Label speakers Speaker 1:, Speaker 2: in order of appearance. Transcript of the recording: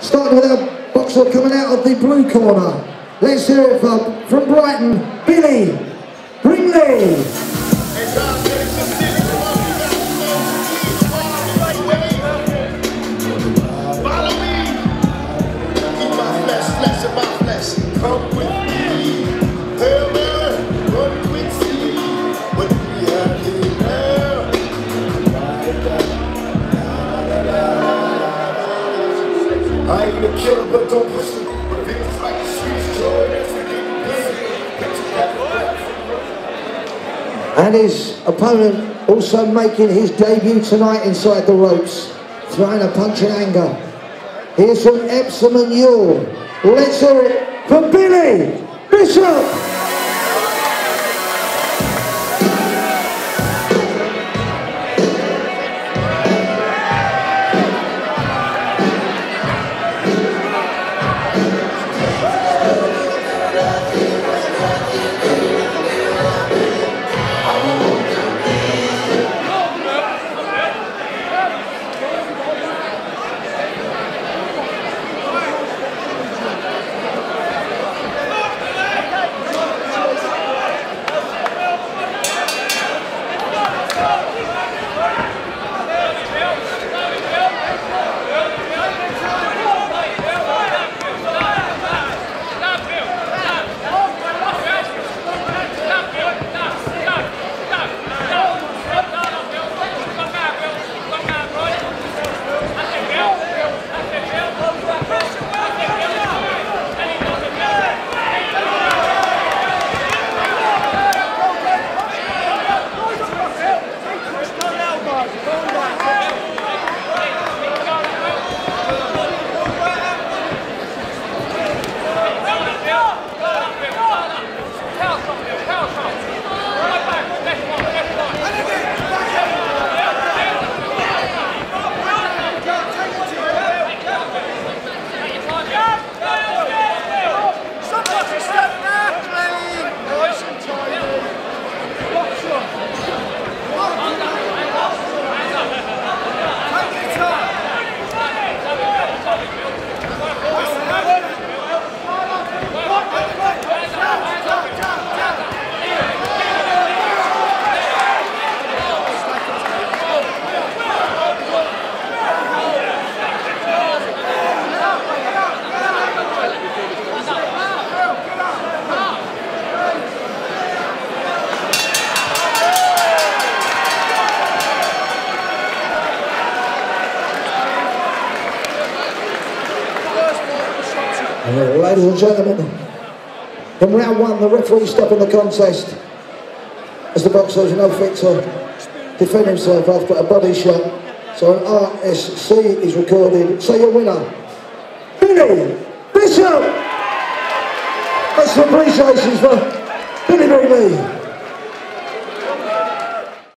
Speaker 1: Starting with our boxer coming out of the blue corner. Let's hear it from, from Brighton, Billy Brinkley.
Speaker 2: Come with me, Hail killer, but don't push me. That's
Speaker 1: And his opponent also making his debut tonight inside the ropes, throwing a punch in anger. Here's from Epsom and Ewell. Let's hear it from Billy Bishop. Ladies and gentlemen, in round one, the referee step in the contest as the boxer is no fit to defend himself after a body shot. So an RSC is recorded. So your winner, Billy Bishop. That's some appreciation for Billy Brinkley.